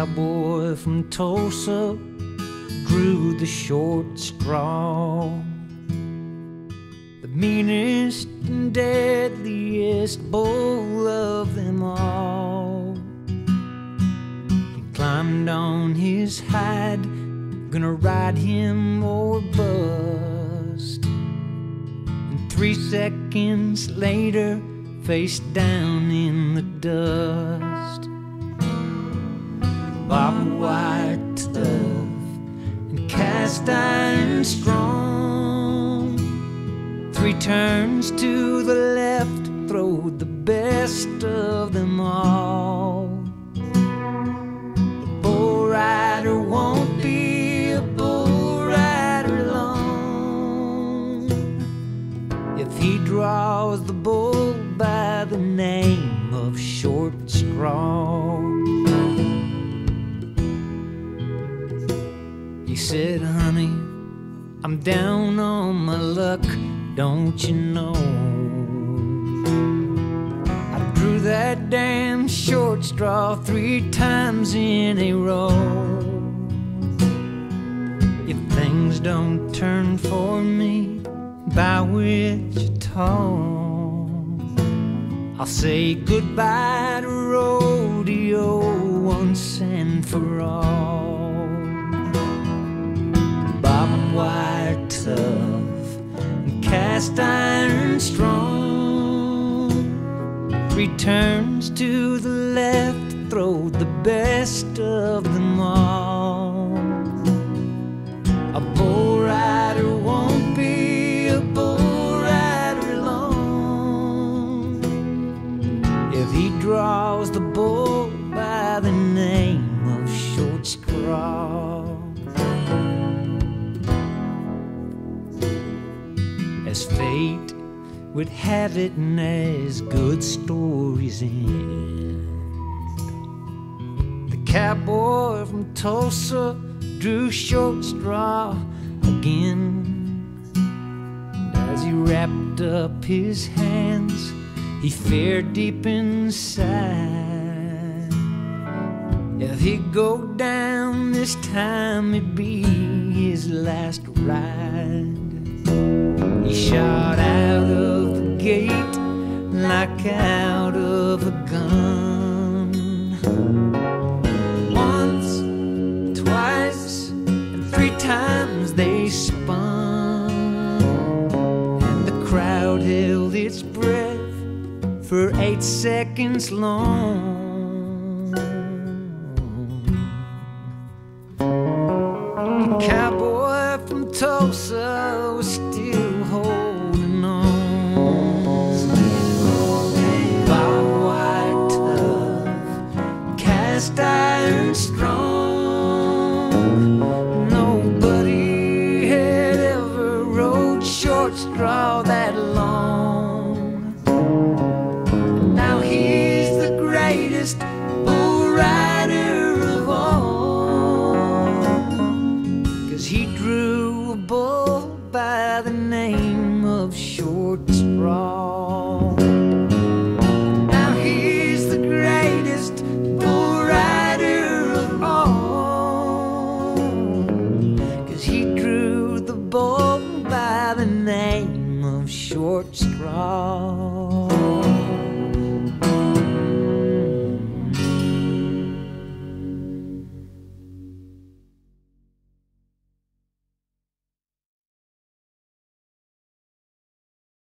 cowboy from Tulsa drew the short straw. The meanest and deadliest bull of them all. He climbed on his hide, gonna ride him or bust. And three seconds later, face down in the dust. Wire tough and cast iron strong. Three turns to the left, throw the best of them all. The bull rider won't be a bull rider long if he draws the bull by the name of Short Straw. He said, honey, I'm down on my luck, don't you know? I drew that damn short straw three times in a row. If things don't turn for me by Wichita, I'll say goodbye to rodeo once and for all cast iron strong. Three turns to the left, throw the best of them all. A bull rider won't be a bull rider long if he draws the bull by the name of Short Straw. Would have it as good stories end. The cowboy from Tulsa drew short straw again. And as he wrapped up his hands, he fared deep inside. If he'd go down this time, it'd be his last ride. He shot out of the gate like out of a gun. Once, twice, and three times they spun. And the crowd held its breath for eight seconds long. The cowboy from Tulsa was cast iron strong. Nobody had ever rode short straw that long. Now he's the greatest bull rider of all. Cause he drew a bull by the name of Short Straw. Short Straw.